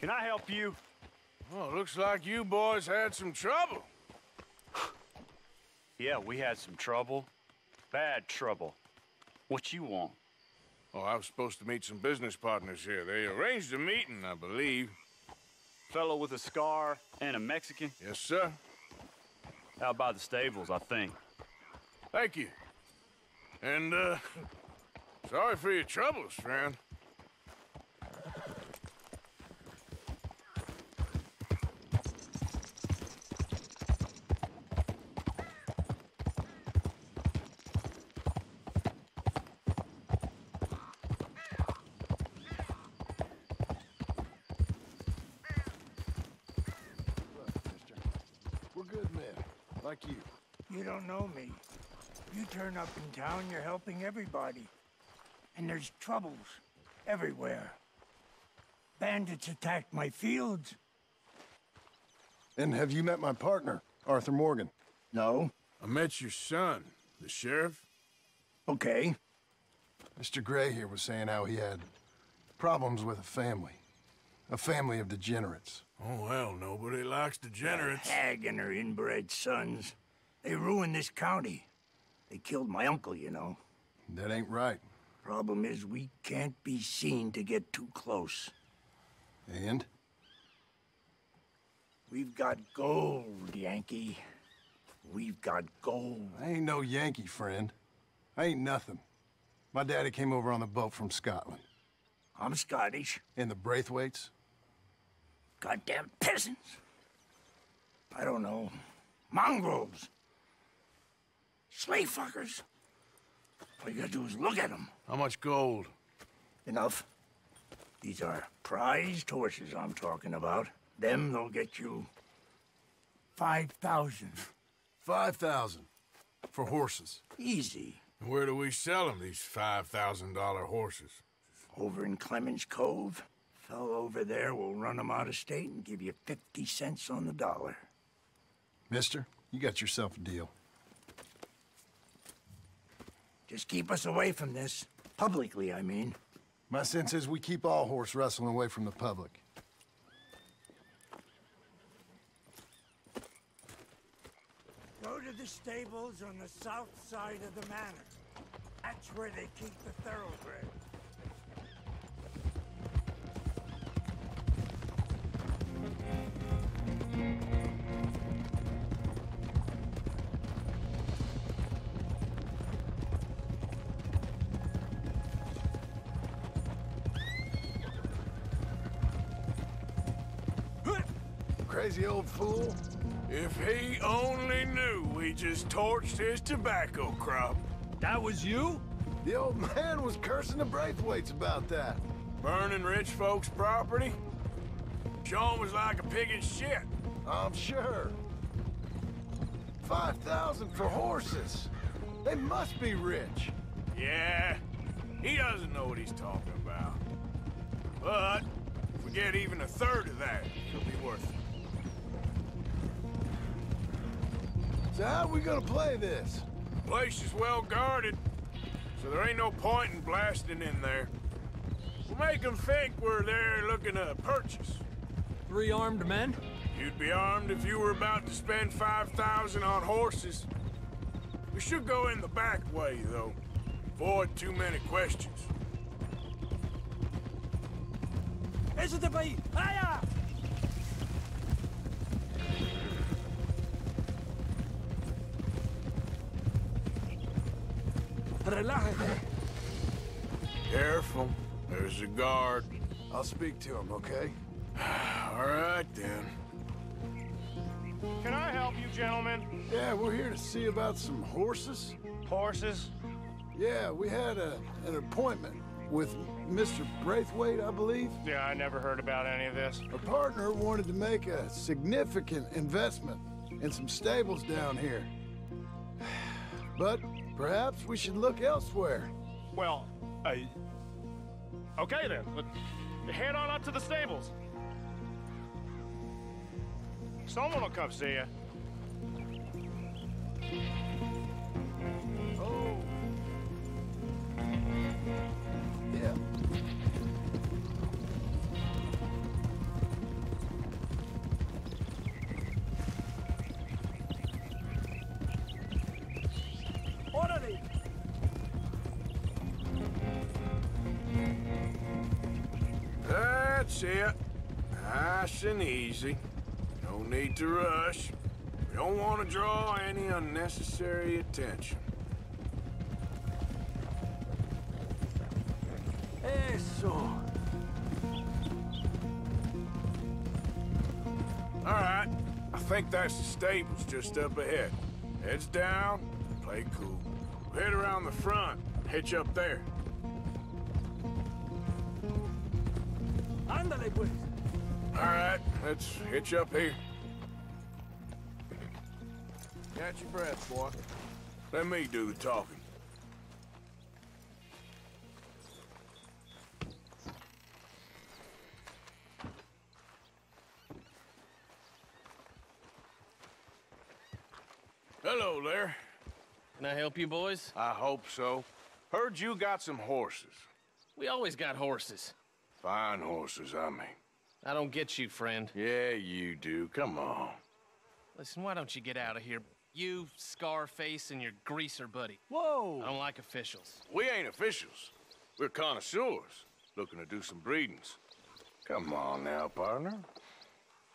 Can I help you? Well, looks like you boys had some trouble. Yeah, we had some trouble. Bad trouble. What you want? Oh, I was supposed to meet some business partners here. They arranged a meeting, I believe. Fellow with a scar and a Mexican? Yes, sir. Out by the stables, I think. Thank you. And, uh, sorry for your troubles, friend. We're good men, like you. You don't know me. You turn up in town, you're helping everybody. And there's troubles everywhere. Bandits attacked my fields. And have you met my partner, Arthur Morgan? No? I met your son, the sheriff. Okay. Mr. Gray here was saying how he had problems with a family. A family of degenerates. Oh, well, nobody likes degenerates. Hag and her inbred sons. They ruined this county. They killed my uncle, you know. That ain't right. Problem is, we can't be seen to get too close. And? We've got gold, Yankee. We've got gold. I ain't no Yankee, friend. I ain't nothing. My daddy came over on the boat from Scotland. I'm Scottish. And the Braithwaites? Goddamn peasants. I don't know. Mongrels. Slave fuckers. All you gotta do is look at them. How much gold? Enough. These are prized horses I'm talking about. Them, they'll get you 5,000. Five thousand. For horses. Easy. Where do we sell them, these $5,000 horses? Over in Clemens Cove. Fellow over there will run them out of state and give you 50 cents on the dollar. Mister, you got yourself a deal. Just keep us away from this. Publicly, I mean. My sense is we keep all horse wrestling away from the public. Go to the stables on the south side of the manor. That's where they keep the thoroughbred. Crazy old fool. If he only knew we just torched his tobacco crop. That was you? The old man was cursing the Braithwaites about that. Burning rich folks' property? Sean was like a pig in shit. I'm sure. 5,000 for horses. They must be rich. Yeah, he doesn't know what he's talking about. But if we get even a third of that, So how we gonna play this? Place is well guarded, so there ain't no point in blasting in there. We'll make them think we're there looking to purchase. Three armed men? You'd be armed if you were about to spend 5,000 on horses. We should go in the back way, though. Avoid too many questions. Eso te Relájate. Careful. There's a guard. I'll speak to him, okay? All right, then. Can I help you, gentlemen? Yeah, we're here to see about some horses. Horses? Yeah, we had a, an appointment with Mr. Braithwaite, I believe. Yeah, I never heard about any of this. A partner wanted to make a significant investment in some stables down here. But perhaps we should look elsewhere. Well, uh, okay then. But head on up to the stables. Someone will come see you. Oh. Yeah. Easy. No need to rush. We don't want to draw any unnecessary attention. Eso. All right. I think that's the stables just up ahead. Heads down, play cool. We'll head around the front, hitch up there. Ándale, pues. Let's hitch up here. Catch your breath, boy. Let me do the talking. Hello there. Can I help you, boys? I hope so. Heard you got some horses. We always got horses. Fine horses, I mean. I don't get you, friend. Yeah, you do. Come on. Listen, why don't you get out of here? You, Scarface, and your greaser buddy. Whoa. I don't like officials. We ain't officials. We're connoisseurs, looking to do some breedings. Come on now, partner.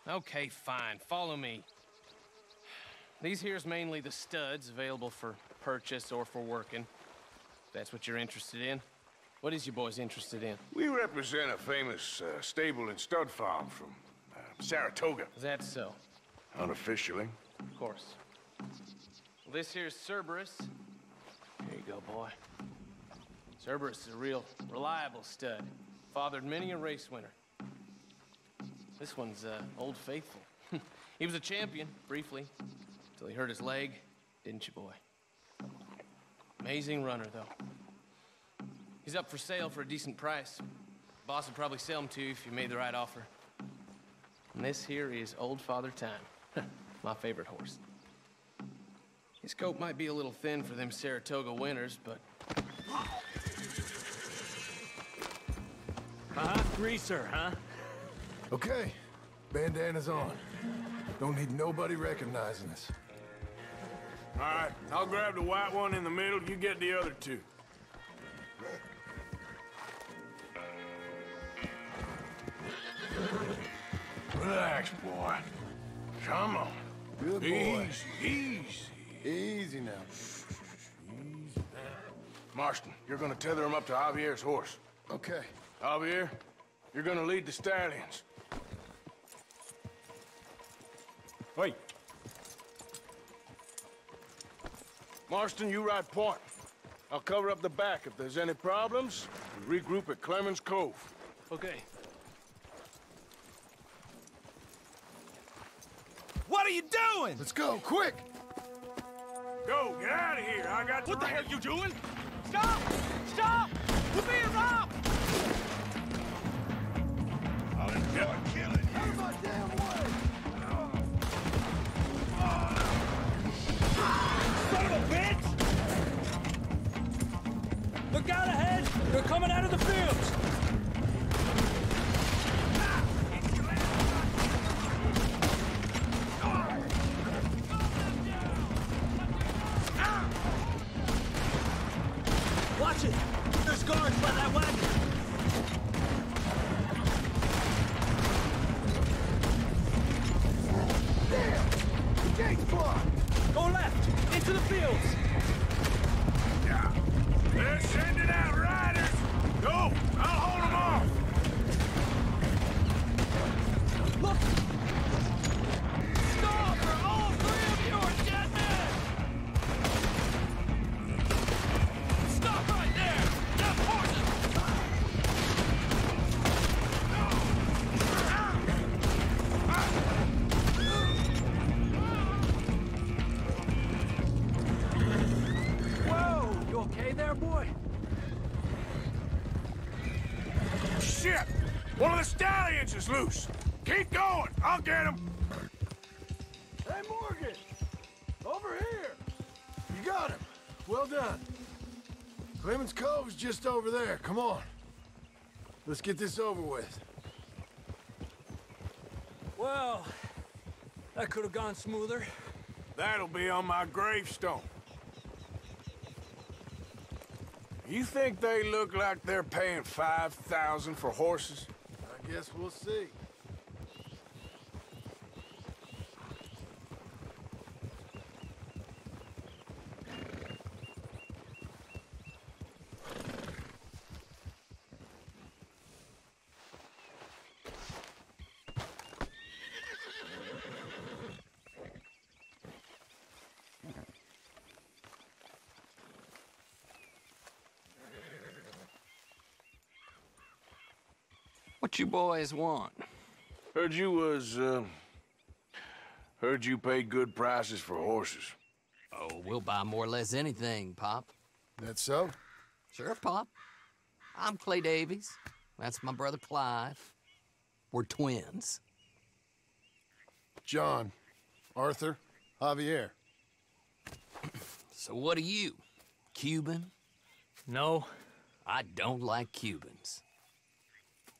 Okay, fine. Follow me. These here's mainly the studs available for purchase or for working. If that's what you're interested in. What is your boys interested in? We represent a famous uh, stable and stud farm from uh, Saratoga, Is that so? unofficially. Of course. Well, this here's Cerberus. Here you go, boy. Cerberus is a real reliable stud. Fathered many a race winner. This one's uh, Old Faithful. he was a champion, briefly, till he hurt his leg, didn't you, boy? Amazing runner, though. He's up for sale for a decent price. Boss would probably sell him to you if you made the right offer. And this here is Old Father Time, my favorite horse. His coat might be a little thin for them Saratoga winters, but Uh-huh. Greaser, huh? Okay, bandana's on. Don't need nobody recognizing us. All right, I'll grab the white one in the middle. You get the other two. Relax, boy. Come on. Good boy. Easy, easy. Easy now. Marston, you're gonna tether him up to Javier's horse. Okay. Javier, you're gonna lead the stallions. Wait. Marston, you ride point. I'll cover up the back. If there's any problems, we regroup at Clemens Cove. Okay. What are you doing? Let's go, quick! Go, get out of here. I got What the hell are you doing? Stop! Stop! We're being robbed! I'll enjoy killing you. Out of my damn way! Son of a bitch! Look out ahead! They're coming out of the fields! Of stallions is loose. Keep going. I'll get him. Hey, Morgan! Over here! You got him. Well done. Clemens Cove's just over there. Come on. Let's get this over with. Well, that could have gone smoother. That'll be on my gravestone. You think they look like they're paying 5,000 for horses? Guess we'll see. Boys want? Heard you was, uh... Heard you paid good prices for horses. Oh, we'll buy more or less anything, Pop. That so? Sure, Pop. I'm Clay Davies. That's my brother Clive. We're twins. John, Arthur, Javier. So what are you? Cuban? No, I don't like Cubans.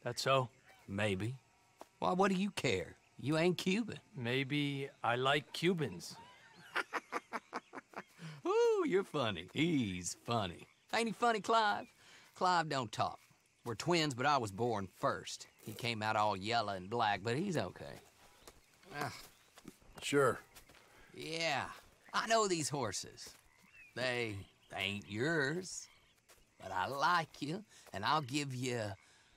that's so. Maybe. Why, what do you care? You ain't Cuban. Maybe I like Cubans. Ooh, you're funny. He's funny. Ain't he funny, Clive? Clive don't talk. We're twins, but I was born first. He came out all yellow and black, but he's okay. Ah. Sure. Yeah, I know these horses. They, they ain't yours, but I like you, and I'll give you,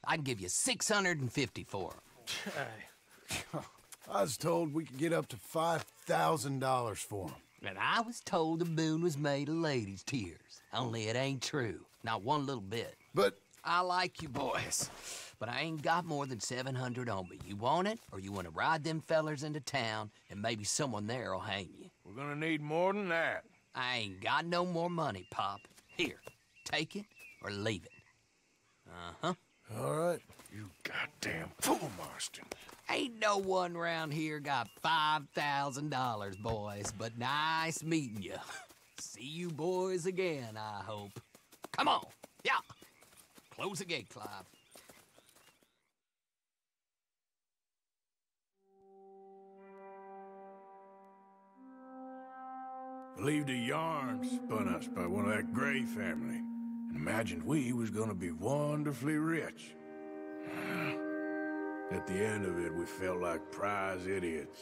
I can give you 650 for 'em. I was told we could get up to $5,000 for them. And I was told the moon was made of ladies' tears. Only it ain't true. Not one little bit. But I like you boys, but I ain't got more than 700 on me. You want it, or you want to ride them fellers into town, and maybe someone there'll hang you. We're gonna need more than that. I ain't got no more money, Pop. Here, take it or leave it. Uh-huh. All right. You goddamn fool, Marston. Ain't no one round here got $5,000, boys, but nice meeting you. See you boys again, I hope. Come on. Yeah. Close the gate, Clive. Believed a yarn spun us by one of that Gray family, and imagined we was gonna be wonderfully rich. At the end of it, we felt like prize idiots.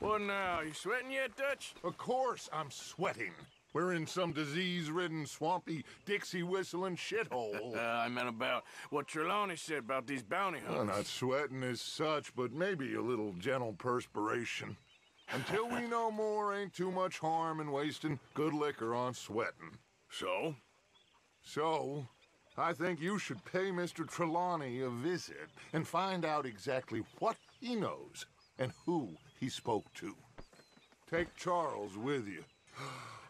What now? You sweating yet, Dutch? Of course I'm sweating. We're in some disease-ridden, swampy, Dixie-whistling shithole. Uh, I meant about what Trelawney said about these bounty Well, not sweating as such, but maybe a little gentle perspiration. Until we know more, ain't too much harm in wasting good liquor on sweating. So? So, I think you should pay Mr. Trelawney a visit and find out exactly what he knows and who he spoke to. Take Charles with you.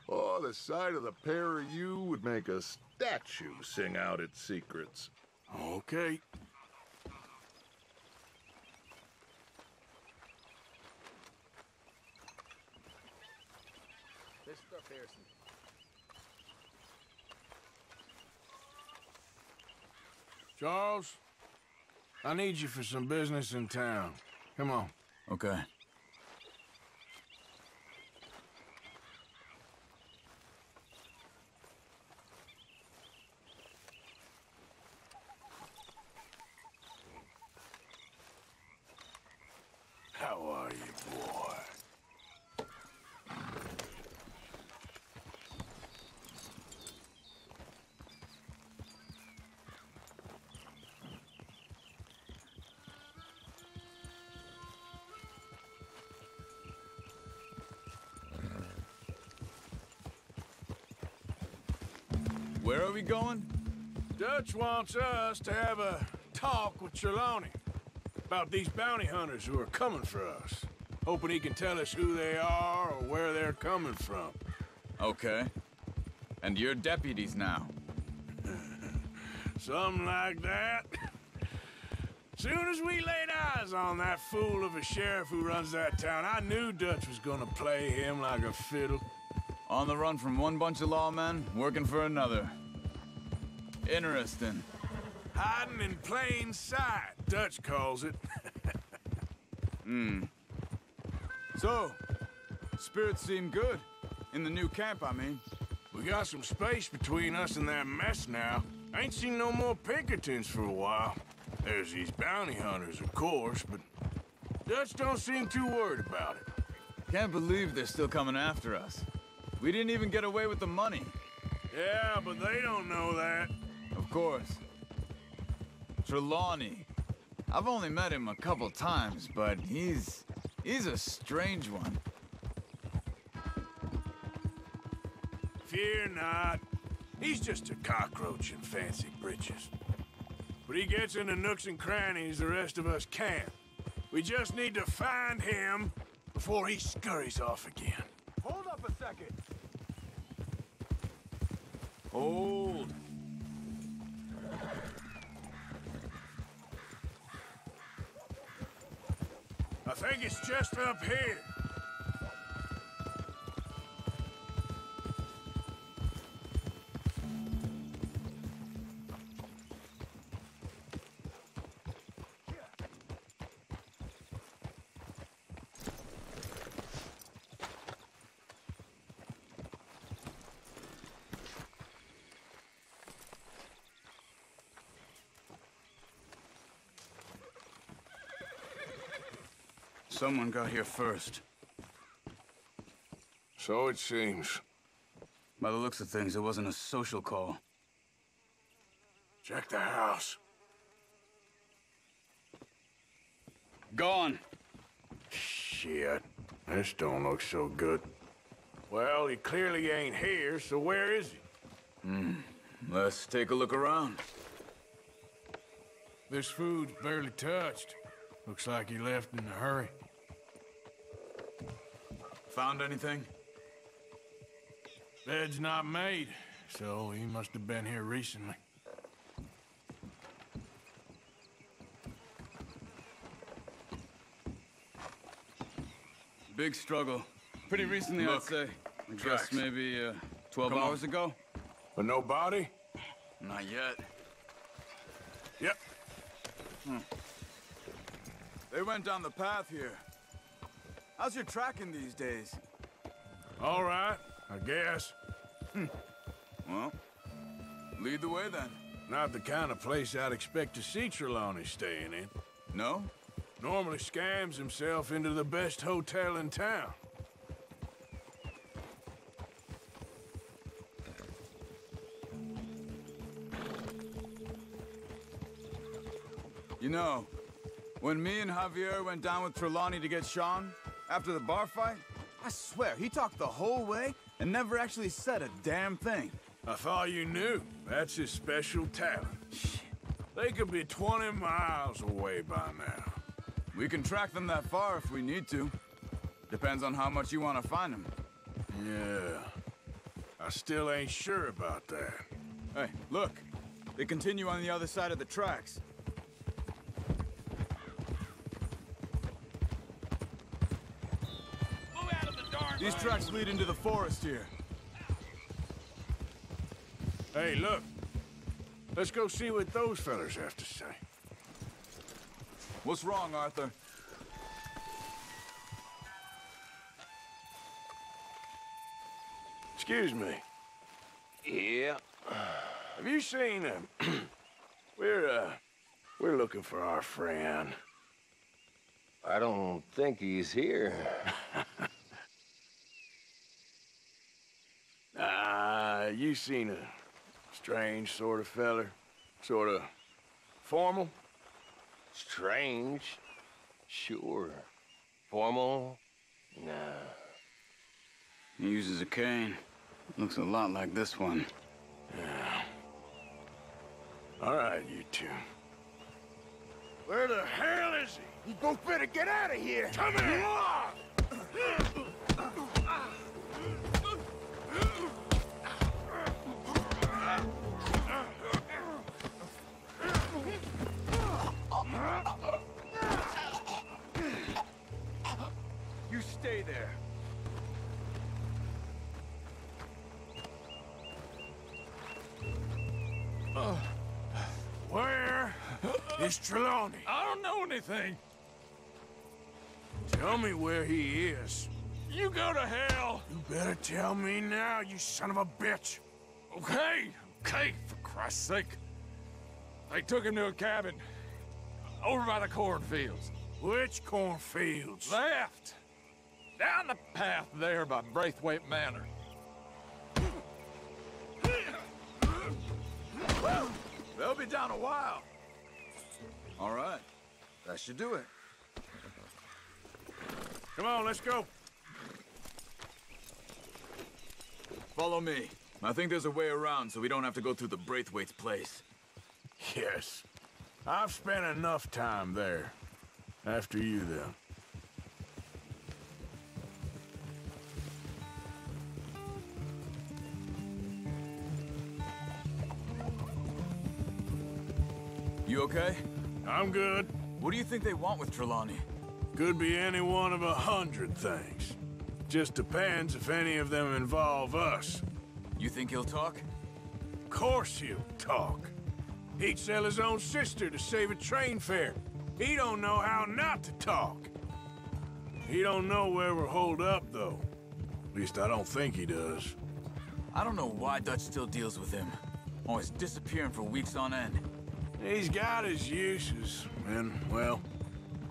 Oh, the sight of the pair of you would make a statue sing out its secrets. Okay. Charles, I need you for some business in town. Come on. Okay. How are you, boy? Where are we going? Dutch wants us to have a talk with Trelawney about these bounty hunters who are coming for us. Hoping he can tell us who they are or where they're coming from. Okay. And you're deputies now. Something like that. Soon as we laid eyes on that fool of a sheriff who runs that town, I knew Dutch was gonna play him like a fiddle. On the run from one bunch of lawmen, working for another. Interesting. Hiding in plain sight, Dutch calls it. Hmm. So, spirits seem good. In the new camp, I mean. We got some space between us and that mess now. Ain't seen no more Pinkertons for a while. There's these bounty hunters, of course, but Dutch don't seem too worried about it. Can't believe they're still coming after us. We didn't even get away with the money. Yeah, but they don't know that. Of course. Trelawney. I've only met him a couple times, but he's... he's a strange one. Fear not. He's just a cockroach in fancy breeches. But he gets into nooks and crannies the rest of us can't. We just need to find him before he scurries off again. Hold up a second. Hold. Think it's just up here. Someone got here first. So it seems. By the looks of things, it wasn't a social call. Check the house. Gone. Shit. This don't look so good. Well, he clearly ain't here, so where is he? Hmm. Let's take a look around. This food's barely touched. Looks like he left in a hurry. Found anything? Bed's not made, so he must have been here recently. Big struggle. Pretty recently, Look, I'd say. I tracks. guess maybe uh, 12 Come on. hours ago? But no body? Not yet. Yep. They went down the path here. How's your tracking these days? All right, I guess. Hmm. Well, lead the way then. Not the kind of place I'd expect to see Trelawney staying in. No? Normally scams himself into the best hotel in town. You know, when me and Javier went down with Trelawney to get Sean, after the bar fight, I swear, he talked the whole way and never actually said a damn thing. I thought you knew. That's his special talent. They could be 20 miles away by now. We can track them that far if we need to. Depends on how much you want to find them. Yeah. I still ain't sure about that. Hey, look. They continue on the other side of the tracks. These tracks lead into the forest here. Hey, look. Let's go see what those fellas have to say. What's wrong, Arthur? Excuse me. Yeah. Have you seen him? we're, uh, we're looking for our friend. I don't think he's here. Ah, you seen a strange sort of feller? Sort of formal? Strange? Sure. Formal? Nah. He uses a cane. Looks a lot like this one. Yeah. All right, you two. Where the hell is he? You both better get out of here. Come here! stay there. Oh. Where is Trelawney? I don't know anything. Tell me where he is. You go to hell. You better tell me now, you son of a bitch. Okay, okay, for Christ's sake. They took him to a cabin. Over by the cornfields. Which cornfields? Left. Down the path there by Braithwaite Manor. They'll be down a while. All right. That should do it. Come on, let's go. Follow me. I think there's a way around so we don't have to go through the Braithwaite's place. Yes. I've spent enough time there. After you, then. You okay? I'm good. What do you think they want with Trelawney? Could be any one of a hundred things. Just depends if any of them involve us. You think he'll talk? Of course he'll talk. He'd sell his own sister to save a train fare. He don't know how not to talk. He don't know where we're holed up, though. At least I don't think he does. I don't know why Dutch still deals with him. Always disappearing for weeks on end. He's got his uses, and, well,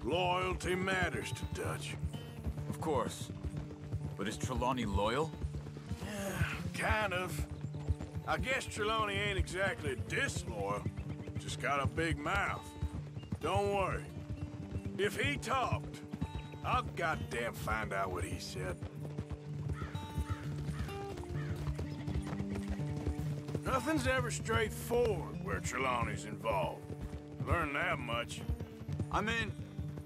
loyalty matters to Dutch. Of course. But is Trelawney loyal? Yeah, kind of. I guess Trelawney ain't exactly disloyal. Just got a big mouth. Don't worry. If he talked, I'll goddamn find out what he said. Nothing's ever straightforward where Trelawney's involved. Learned that much. I mean,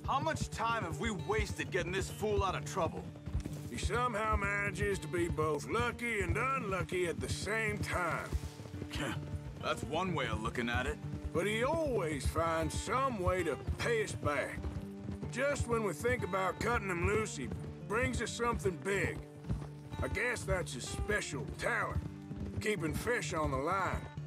how much time have we wasted getting this fool out of trouble? He somehow manages to be both lucky and unlucky at the same time. That's one way of looking at it. But he always finds some way to pay us back. Just when we think about cutting him loose, he brings us something big. I guess that's his special talent, keeping fish on the line.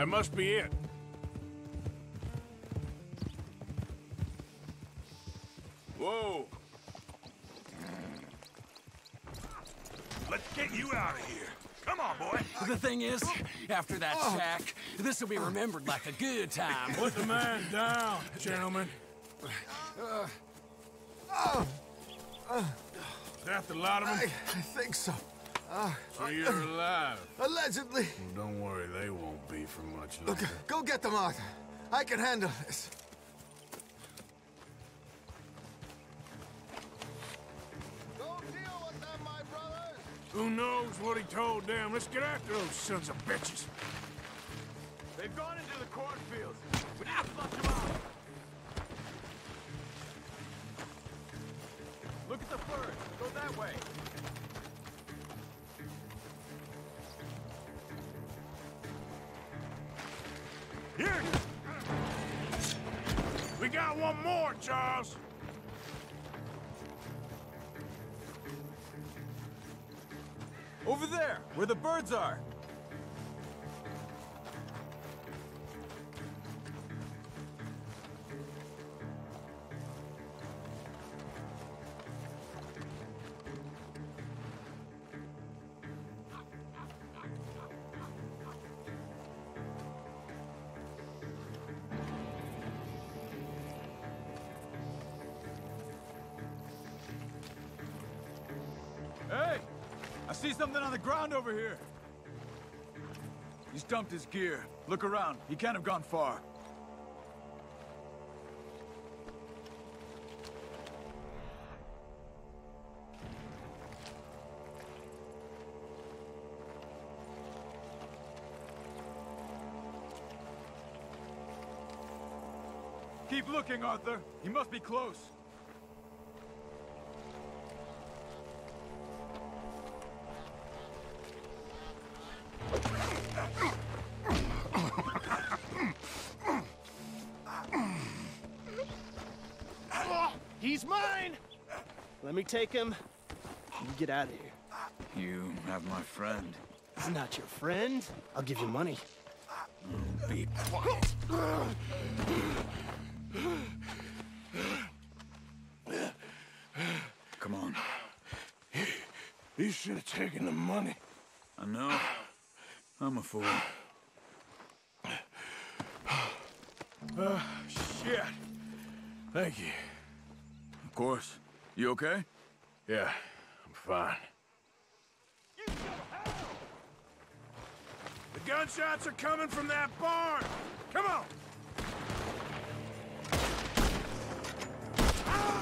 That must be it. Whoa! Let's get you out of here. Come on, boy. The thing is, after that oh. shack, this will be remembered like a good time. Put the man down, gentlemen. Oh, Is that the lot of I. I think so. Uh, So you're alive. allegedly. Well, don't worry, they won't be for much longer. Look, longer. go get them, Arthur. I can handle this. Go deal with them, my brothers. Who knows what he told them? Let's get after those sons of bitches. They've gone into the cornfields. We need to flush them out. Look at the birds. Go that way. Here! We got one more, Charles. Over there, where the birds are. I see something on the ground over here. He's dumped his gear. Look around. He can't have gone far. Keep looking, Arthur. He must be close. Let me take him. You get out of here. You have my friend. He's not your friend. I'll give you money. Be quiet. Come on. You should have taken the money. I know. I'm a fool. Oh, shit. Thank you. Of course. You okay? Yeah, I'm fine. The gunshots are coming from that barn! Come on! I'm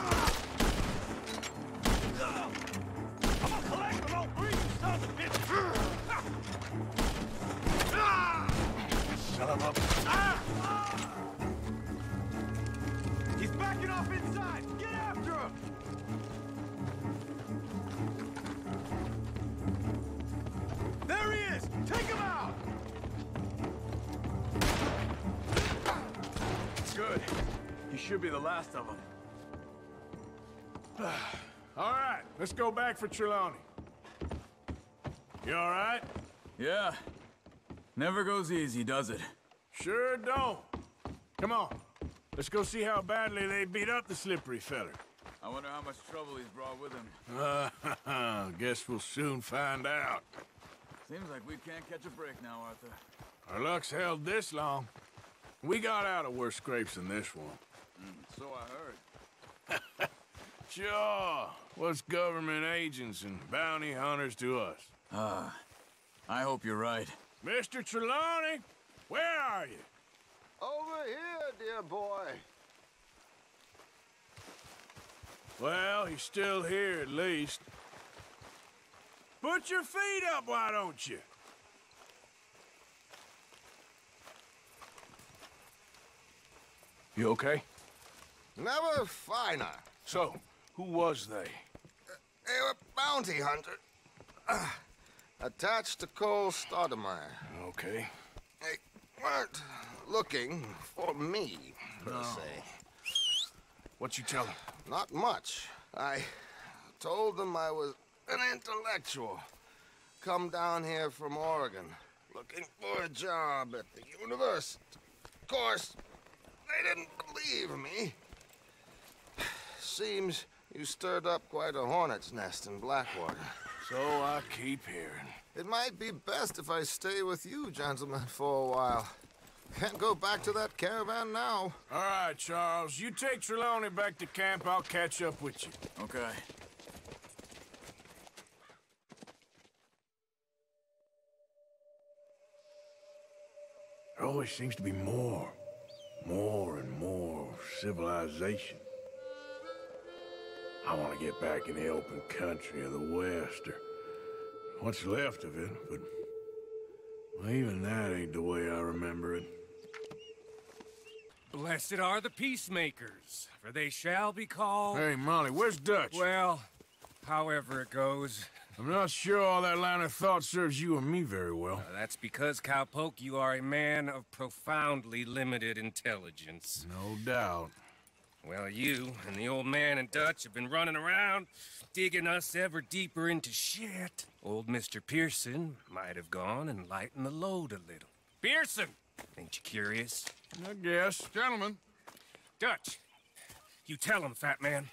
last of them. all right, let's go back for Trelawney. You all right? Yeah. Never goes easy, does it? Sure don't. Come on. Let's go see how badly they beat up the slippery feller. I wonder how much trouble he's brought with him. Uh, guess we'll soon find out. Seems like we can't catch a break now, Arthur. Our luck's held this long. We got out of worse scrapes than this one. Mm, so I heard. Sure. What's government agents and bounty hunters to us? Ah, I hope you're right. Mr. Trelawney, where are you? Over here, dear boy. Well, he's still here at least. Put your feet up, why don't you? You okay? Never finer. So, who was they? They were bounty hunters. Uh, attached to Cole Stoudemire. Okay. They weren't looking for me, per No. se. What you tell them? Not much. I told them I was an intellectual. Come down here from Oregon, looking for a job at the university. Of course, they didn't believe me. Seems you stirred up quite a hornet's nest in Blackwater. So I keep hearing. It might be best if I stay with you, gentlemen, for a while. Can't go back to that caravan now. All right, Charles. You take Trelawney back to camp. I'll catch up with you. Okay. There always seems to be more. More and more civilization. I want to get back in the open country of the West, or what's left of it, but well, even that ain't the way I remember it. Blessed are the peacemakers, for they shall be called... Hey, Molly, where's Dutch? Well, however it goes. I'm not sure all that line of thought serves you or me very well. Uh, that's because, Cowpoke, you are a man of profoundly limited intelligence. No doubt. Well, you and the old man and Dutch have been running around, digging us ever deeper into shit. Old Mr. Pearson might have gone and lightened the load a little. Pearson! Ain't you curious? I guess. Gentlemen. Dutch, you tell him, fat man.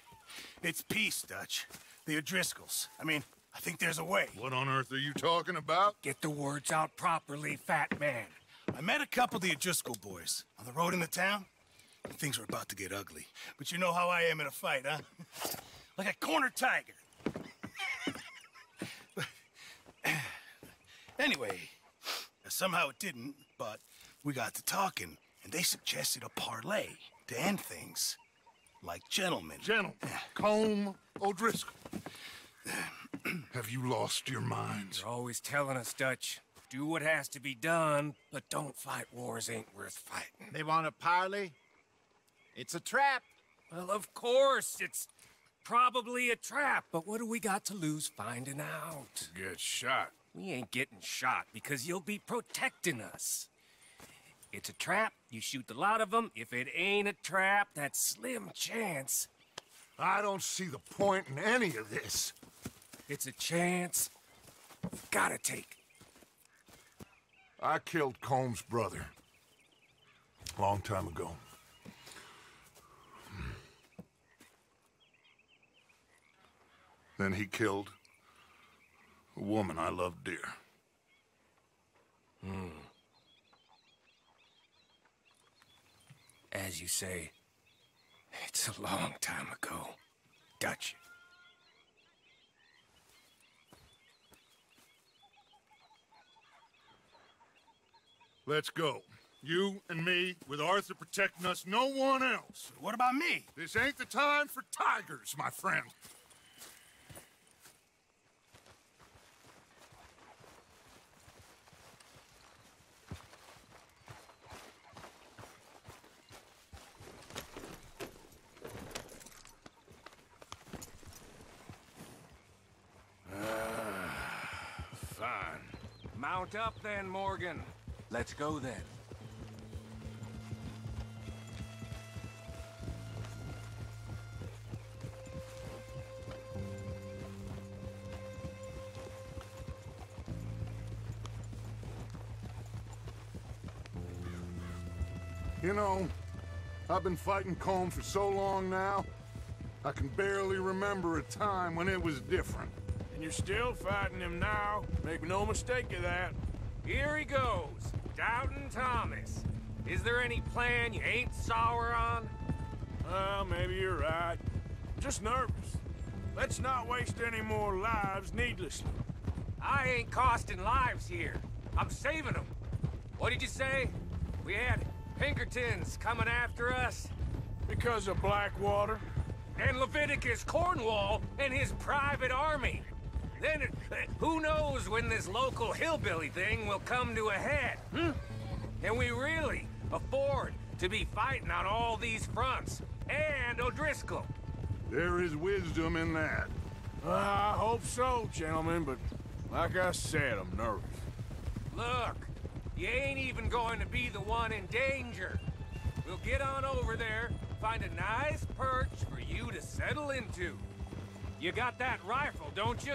It's peace, Dutch. The O'Driscolls. I mean, I think there's a way. What on earth are you talking about? Get the words out properly, fat man. I met a couple of the O'Driscoll boys on the road in the town. And Things were about to get ugly. But you know how I am in a fight, huh? like a corner tiger. anyway, somehow it didn't, but we got to talking, and they suggested a parlay to end things. Like gentlemen. Gentlemen. Colm O'Driscoll. Have you lost your minds? You're always telling us, Dutch. Do what has to be done, but don't fight wars ain't worth fighting. They want a parley? It's a trap. Well, of course, it's probably a trap, but what do we got to lose finding out? Get shot. We ain't getting shot because you'll be protecting us. It's a trap, you shoot the lot of them. If it ain't a trap, that slim chance, I don't see the point in any of this. It's a chance. Gotta take. I killed Colm's brother. Long time ago. Then he killed a woman I loved dear. Hmm. As you say, it's a long time ago. Dutch. Let's go. You and me, with Arthur protecting us, no one else. What about me? This ain't the time for tigers, my friend. Fine. Mount up then, Morgan. Let's go then. You know, I've been fighting Colm for so long now, I can barely remember a time when it was different. And you're still fighting him now. Make no mistake of that. Here he goes. Doubting Thomas. Is there any plan you ain't sour on? Well, maybe you're right. Just nervous. Let's not waste any more lives needlessly. I ain't costing lives here. I'm saving them. What did you say? We had Pinkertons coming after us? Because of Blackwater? And Leviticus Cornwall and his private army. Then, uh, who knows when this local hillbilly thing will come to a head, hmm? Can we really afford to be fighting on all these fronts? And O'Driscoll. There is wisdom in that. Uh, I hope so, gentlemen, but like I said, I'm nervous. Look, you ain't even going to be the one in danger. We'll get on over there, find a nice perch for you to settle into. You got that rifle, don't you?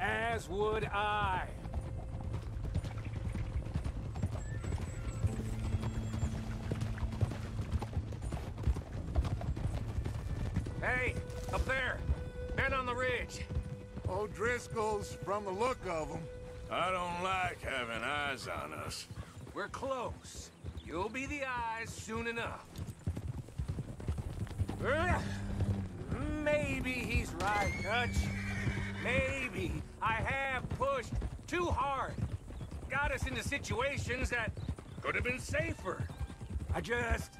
As would I. Hey, up there. Men on the ridge. Oh, O'Driscoll's, from the look of them. I don't like having eyes on us. We're close. You'll be the eyes soon enough. Maybe he's right, Dutch. Maybe I have pushed too hard. Got us into situations that could have been safer. I just...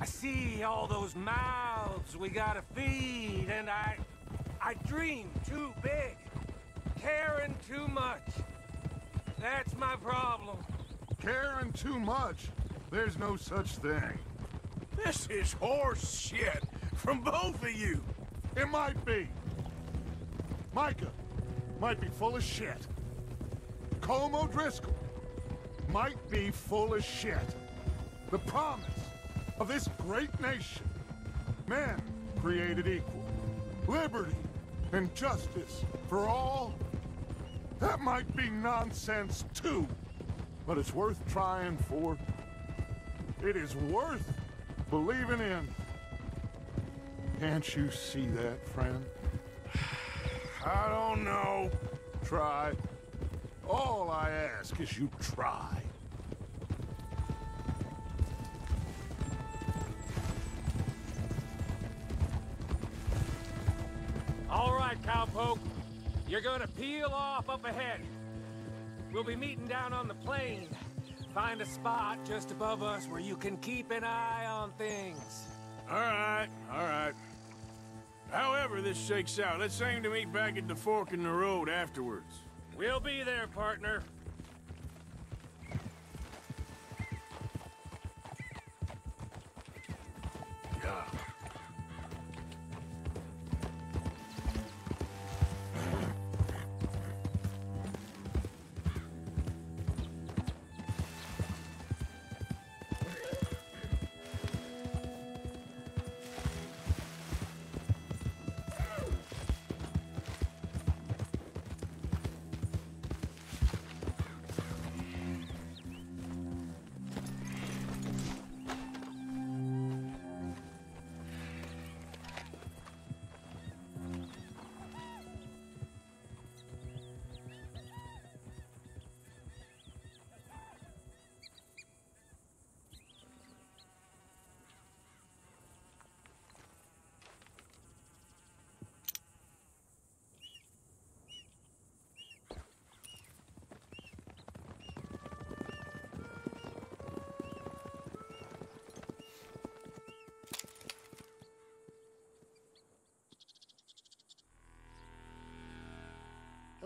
I see all those mouths we gotta feed, and I... I dream too big. Caring too much. That's my problem. Caring too much? There's no such thing. This is horse shit from both of you. It might be. Micah might be full of shit. Colm O'Driscoll might be full of shit. The promise of this great nation. Men created equal. Liberty and justice for all. That might be nonsense too. But it's worth trying for. It is worth believing in. Can't you see that, friend? I don't know. Try. All I ask is you try. All right, cowpoke. You're gonna peel off up ahead. We'll be meeting down on the plain. Find a spot just above us where you can keep an eye on things. All right, all right. However this shakes out, let's aim to meet back at the fork in the road afterwards. We'll be there, partner.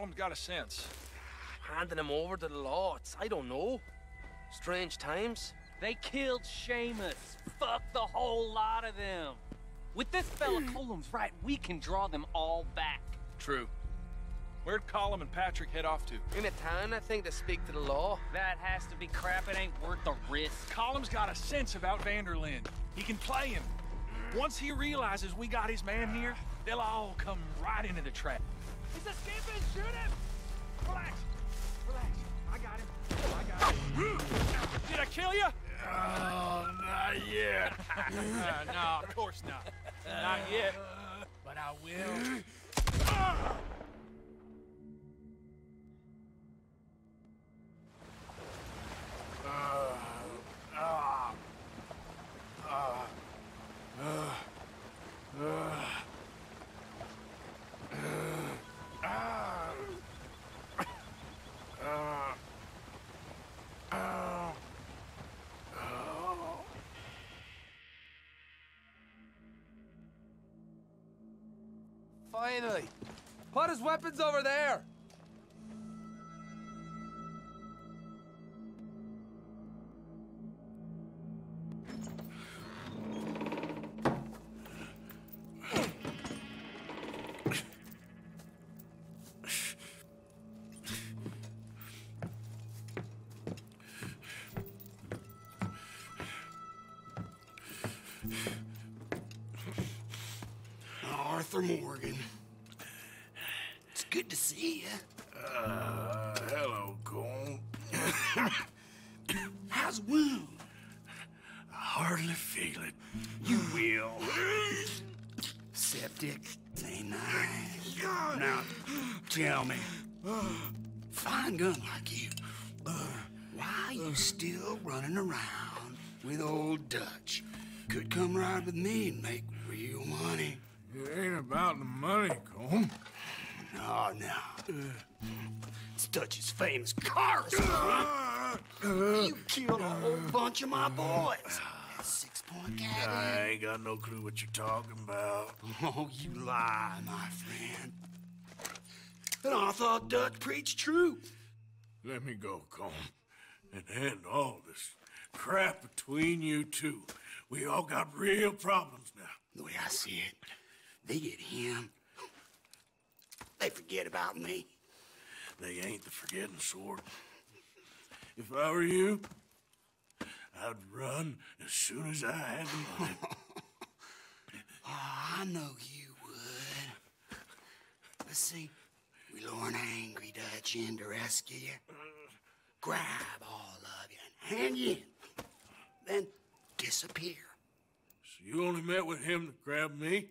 Colm's got a sense. Handing him over to the law, it's, I don't know. Strange times. They killed Seamus. Fuck the whole lot of them. With this fella hmm. Colm's right, we can draw them all back. True. Where'd Colum and Patrick head off to? In a town, I think, to speak to the law. That has to be crap. It ain't worth the risk. Colm's got a sense about Van der Linde. He can play him. Once he realizes we got his man here, they'll all come right into the trap. He's escaping. Shoot him. Relax. Relax. I got him. I got him. Did I kill you? Oh, not yet. no, of course not. Not yet. But I will. Ah! Finally. Put his weapons over there. Famous cars. Uh-huh. you killed a whole bunch of my boys. Uh-huh. Six-point cabin. I ain't got no clue what you're talking about. Oh, you lie, my friend. And I thought Dutch preached truth. Let me go, Colm, and end all this crap between you two. We all got real problems now. The way I see it, they get him. They forget about me. They ain't the forgetting sort. If I were you, I'd run as soon as I had the money. Oh, I know you would. Let's see. We lure an angry Dutch in to rescue you. Grab all of you and hand you in. Then disappear. So you only met with him to grab me?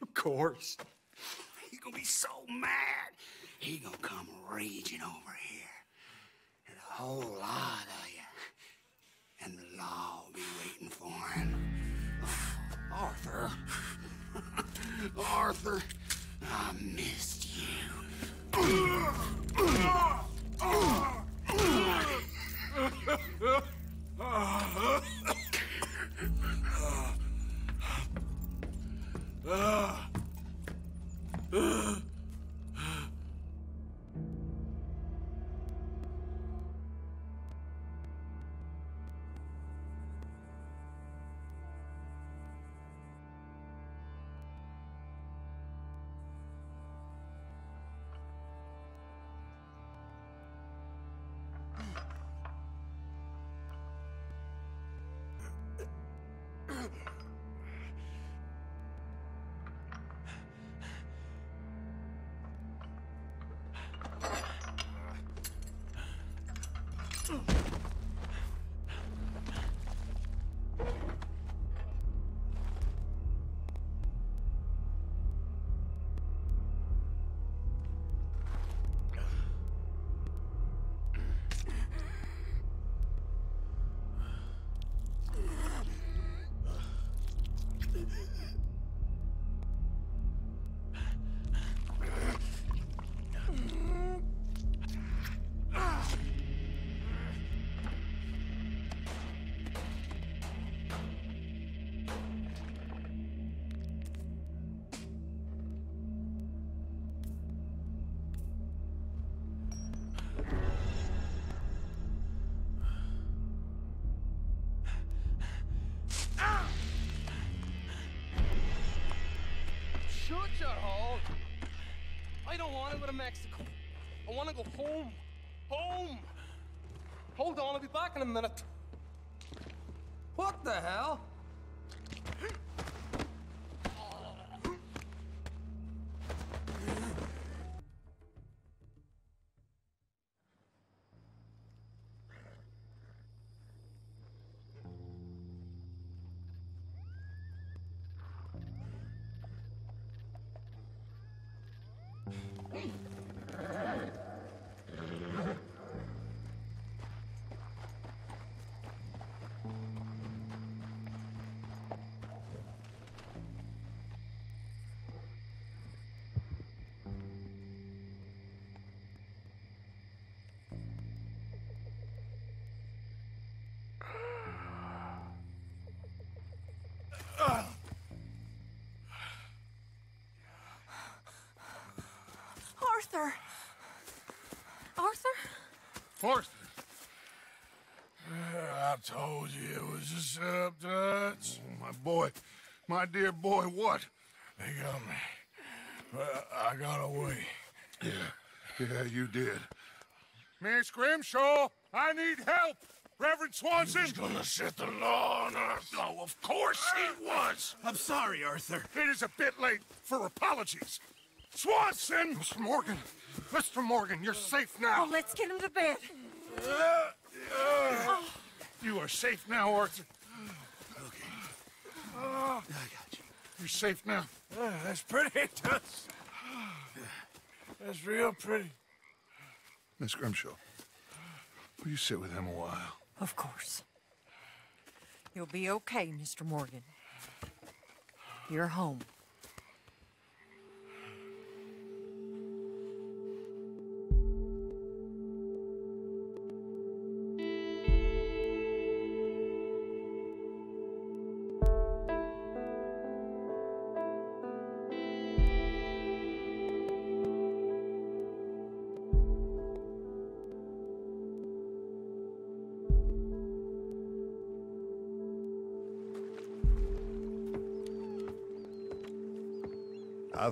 Of course. He gonna be so mad. He gonna come raging over here. And a whole lot of you. And the law will be waiting for him. Oh, Arthur. Arthur, I missed you. Shut your hole. I don't want to go to Mexico. I want to go home. Home. Hold on, I'll be back in a minute. What the hell? Arthur! Arthur? Arthur. Uh, I told you it was a setup, Dutch. My boy, my dear boy, what? They got me. But I got away. Yeah, yeah, you did. Miss Grimshaw, I need help. Reverend Swanson. He's gonna set the law on us. Oh, of course he uh, was. I'm sorry, Arthur. It is a bit late for apologies. Swanson! Mr. Morgan, Mr. Morgan, you're safe now. Oh, let's get him to bed. Uh, uh, you are safe now, Arthur. Okay. Uh, I got you. You're safe now. That's pretty, Dutch. That's real pretty. Miss Grimshaw, Will you sit with him a while? Of course. You'll be okay, Mr. Morgan. You're home.